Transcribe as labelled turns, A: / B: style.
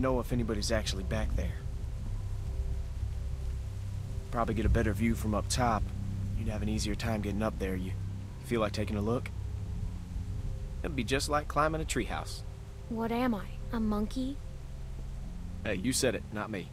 A: know if anybody's actually back there. Probably get a better view from up top. You'd have an easier time getting up there. You feel like taking a look? It'd be just like climbing a treehouse.
B: What am I? A monkey?
A: Hey, you said it, not me.